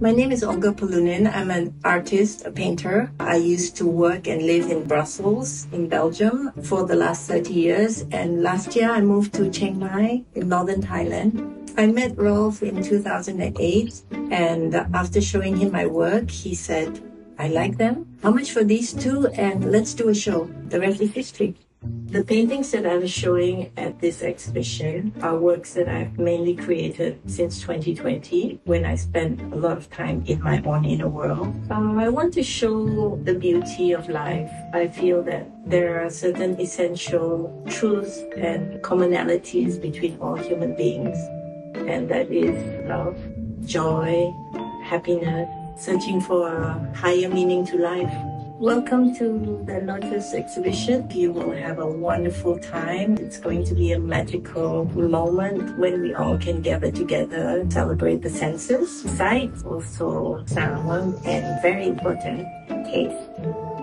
My name is Olga Polunin. I'm an artist, a painter. I used to work and live in Brussels, in Belgium, for the last 30 years. And last year I moved to Chiang Mai in northern Thailand. I met Rolf in 2008. And after showing him my work, he said, I like them. How much for these two? And let's do a show. The rest is history. The paintings that I'm showing at this exhibition are works that I've mainly created since 2020 when I spent a lot of time in my own inner world. Um, I want to show the beauty of life. I feel that there are certain essential truths and commonalities between all human beings, and that is love, joy, happiness, searching for a higher meaning to life. Welcome to the Lotus exhibition. You will have a wonderful time. It's going to be a magical moment when we all can gather together, celebrate the senses, sight, also sound, and very important, taste.